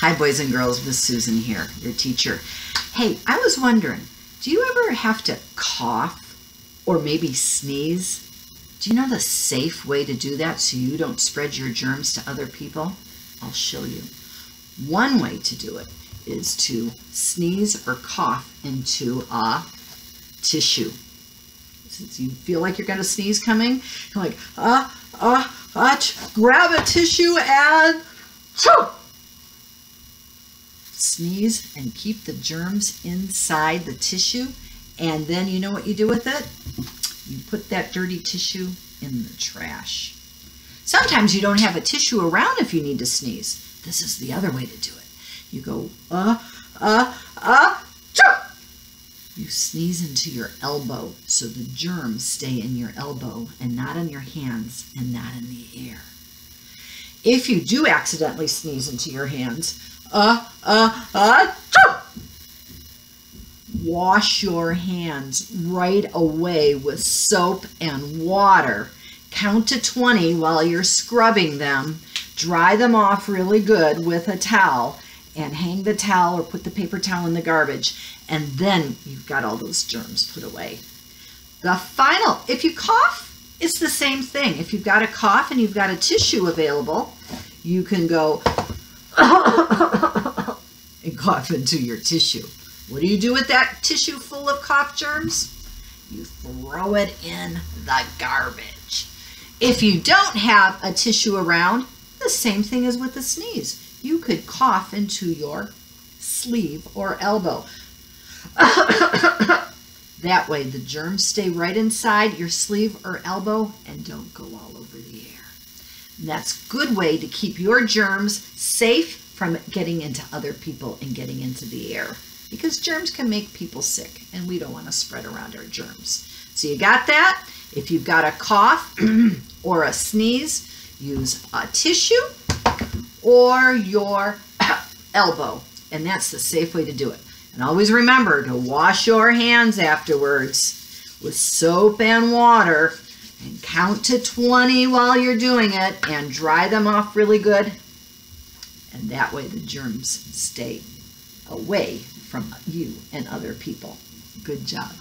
Hi, boys and girls. Miss Susan here, your teacher. Hey, I was wondering, do you ever have to cough or maybe sneeze? Do you know the safe way to do that so you don't spread your germs to other people? I'll show you. One way to do it is to sneeze or cough into a tissue. Since you feel like you're going to sneeze coming, you're like, ah, ah, ah, grab a tissue and choke sneeze and keep the germs inside the tissue. And then you know what you do with it? You put that dirty tissue in the trash. Sometimes you don't have a tissue around if you need to sneeze. This is the other way to do it. You go, uh, uh, uh! You sneeze into your elbow so the germs stay in your elbow and not in your hands and not in the air. If you do accidentally sneeze into your hands, uh, uh, uh, Wash your hands right away with soap and water. Count to 20 while you're scrubbing them. Dry them off really good with a towel and hang the towel or put the paper towel in the garbage. And then you've got all those germs put away. The final, if you cough, it's the same thing. If you've got a cough and you've got a tissue available, you can go and cough into your tissue. What do you do with that tissue full of cough germs? You throw it in the garbage. If you don't have a tissue around, the same thing as with the sneeze. You could cough into your sleeve or elbow. that way the germs stay right inside your sleeve or elbow and don't go all over. And that's a good way to keep your germs safe from getting into other people and getting into the air because germs can make people sick and we don't want to spread around our germs. So you got that? If you've got a cough or a sneeze, use a tissue or your elbow and that's the safe way to do it. And always remember to wash your hands afterwards with soap and water and count to 20 while you're doing it and dry them off really good. And that way the germs stay away from you and other people. Good job.